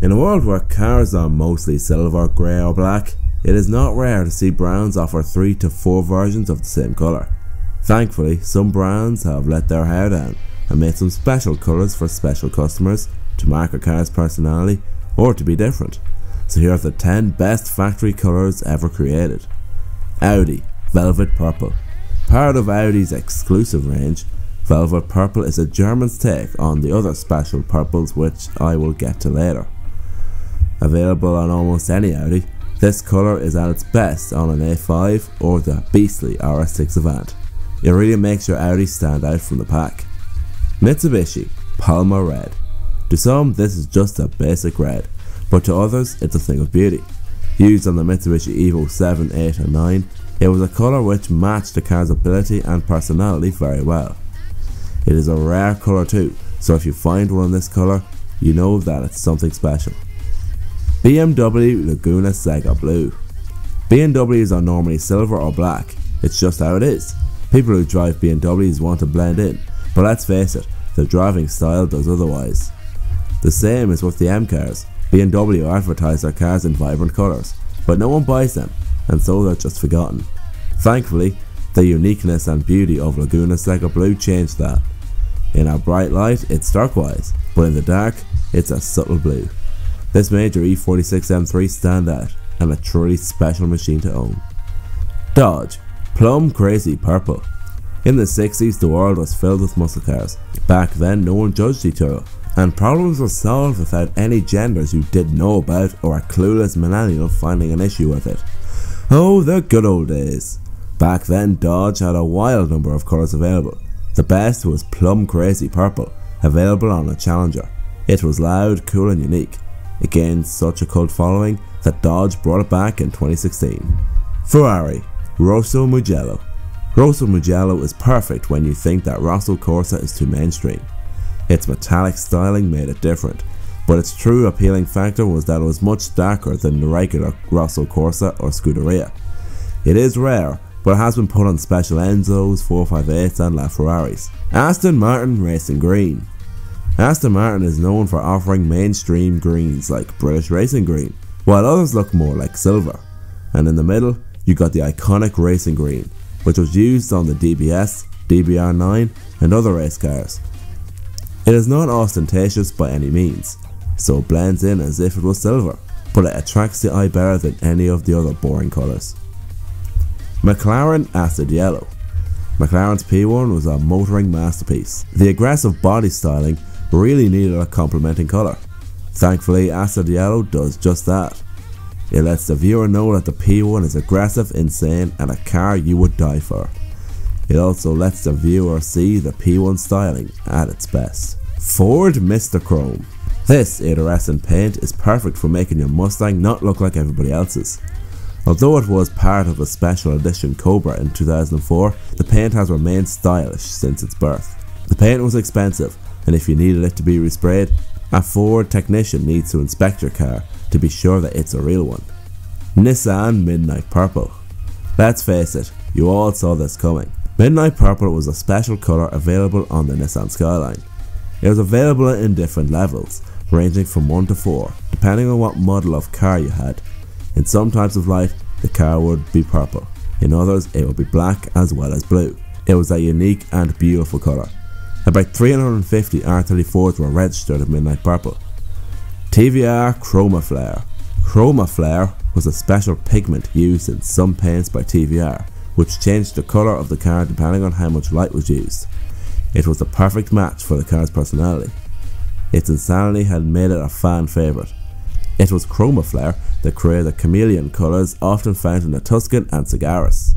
In a world where cars are mostly silver, grey or black, it is not rare to see brands offer 3 to 4 versions of the same colour. Thankfully, some brands have let their hair down and made some special colours for special customers to mark a car's personality or to be different. So here are the 10 best factory colours ever created. Audi Velvet Purple Part of Audi's exclusive range, Velvet Purple is a German's take on the other special purples which I will get to later. Available on almost any Audi, this colour is at its best on an A5 or the beastly RS6 Avant. It really makes your Audi stand out from the pack. Mitsubishi Palma Red To some this is just a basic red, but to others it's a thing of beauty. Used on the Mitsubishi Evo 7, 8 and 9, it was a colour which matched the car's ability and personality very well. It is a rare colour too, so if you find one in this colour, you know that it's something special. BMW Laguna Seca Blue. BMWs are normally silver or black, it's just how it is. People who drive BMWs want to blend in, but let's face it, their driving style does otherwise. The same is with the M cars. BMW advertise their cars in vibrant colours, but no one buys them, and so they're just forgotten. Thankfully, the uniqueness and beauty of Laguna Seca Blue changed that. In a bright light, it's turquoise, but in the dark, it's a subtle blue. This made your E46 M3 stand out, and a truly special machine to own. Dodge Plum Crazy Purple In the 60s the world was filled with muscle cars. Back then no one judged each other, and problems were solved without any genders who didn't know about or a clueless millennial finding an issue with it. Oh, the good old days. Back then Dodge had a wild number of colours available. The best was Plum Crazy Purple, available on a Challenger. It was loud, cool and unique. It gained such a cult following that Dodge brought it back in 2016. Ferrari Rosso Mugello Rosso Mugello is perfect when you think that Rosso Corsa is too mainstream. Its metallic styling made it different, but its true appealing factor was that it was much darker than the regular Rosso Corsa or Scuderia. It is rare, but it has been put on special Enzos, 458s and LaFerraris. Aston Martin Racing Green Aston Martin is known for offering mainstream greens like British Racing Green, while others look more like silver. And in the middle, you got the iconic Racing Green, which was used on the DBS, DBR9 and other race cars. It is not ostentatious by any means, so it blends in as if it was silver, but it attracts the eye better than any of the other boring colours. McLaren Acid Yellow McLaren's P1 was a motoring masterpiece. The aggressive body styling really needed a complementing colour. Thankfully Acid Yellow does just that. It lets the viewer know that the P1 is aggressive, insane and a car you would die for. It also lets the viewer see the P1 styling at its best. Ford Mystichrome This iridescent paint is perfect for making your Mustang not look like everybody else's. Although it was part of a special edition Cobra in 2004, the paint has remained stylish since its birth. The paint was expensive and if you needed it to be resprayed, a Ford technician needs to inspect your car to be sure that it's a real one. Nissan Midnight Purple Let's face it, you all saw this coming. Midnight Purple was a special colour available on the Nissan Skyline. It was available in different levels, ranging from 1 to 4, depending on what model of car you had. In some types of light, the car would be purple. In others, it would be black as well as blue. It was a unique and beautiful colour. About 350 R34s were registered in Midnight Purple. TVR Chroma Flare Chroma Flare was a special pigment used in some paints by TVR, which changed the colour of the car depending on how much light was used. It was the perfect match for the car's personality. Its insanity had made it a fan favourite. It was Chroma Flare that created the chameleon colours often found in the Tuscan and Sagaris.